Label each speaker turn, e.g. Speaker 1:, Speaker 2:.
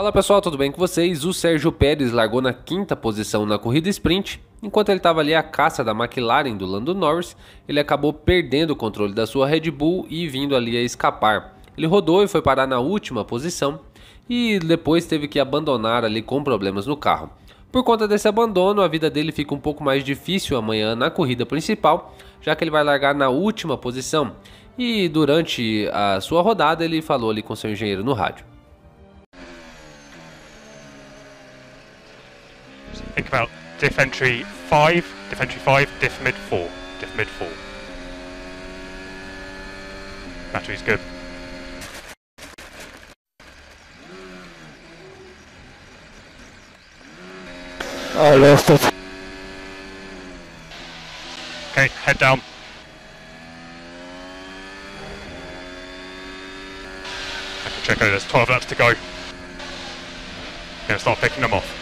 Speaker 1: Fala pessoal, tudo bem com vocês? O Sérgio Pérez largou na quinta posição na corrida sprint. Enquanto ele estava ali à caça da McLaren do Lando Norris, ele acabou perdendo o controle da sua Red Bull e vindo ali a escapar. Ele rodou e foi parar na última posição e depois teve que abandonar ali com problemas no carro. Por conta desse abandono, a vida dele fica um pouco mais difícil amanhã na corrida principal, já que ele vai largar na última posição. E durante a sua rodada, ele falou ali com seu engenheiro no rádio.
Speaker 2: Think about diff entry 5, diff entry 5, diff mid 4, diff mid 4. Battery's good.
Speaker 3: Oh, I lost it.
Speaker 2: Okay, head down. I can check out, there's 12 laps to go. Gonna start picking them off.